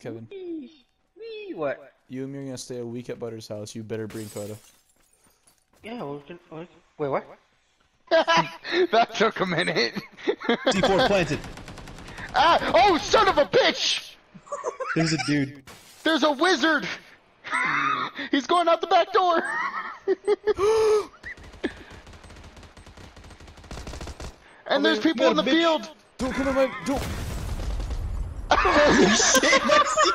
Kevin. Me, me, what? You and me are gonna stay a week at Butter's house. You better bring Coda. Yeah, we can. Wait, wait what? that took a minute. C4 planted. ah! Oh, son of a bitch! There's a dude. There's a wizard! He's going out the back door! and there's people in the bitch. field! Don't come in my don't. Holy shit!